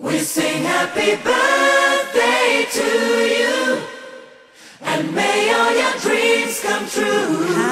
We sing happy birthday to you, and may all your dreams come true.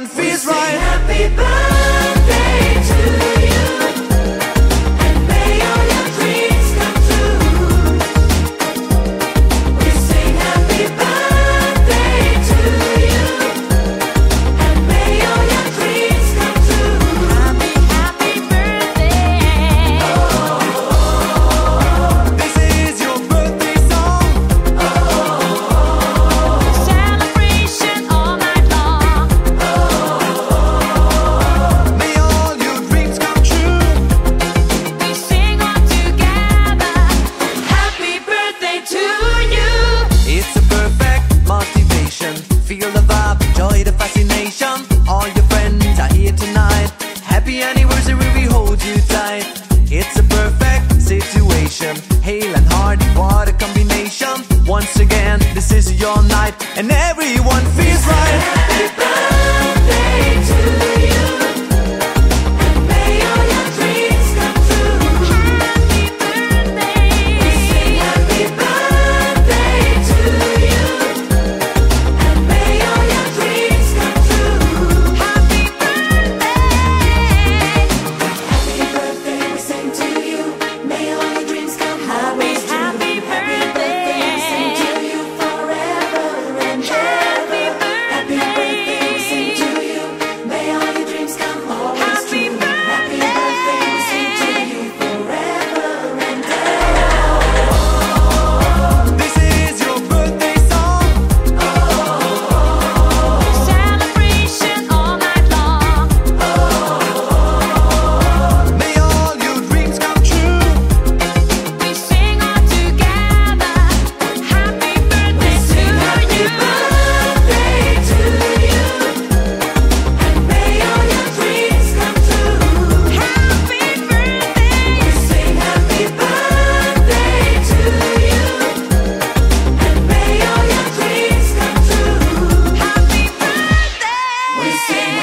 one feels right. Happy birthday. Enjoy the fascination, all your friends are here tonight. Happy anniversary, we hold you tight. It's a perfect situation. Hail and hearty, what a combination. Once again, this is your night, and everyone feels right.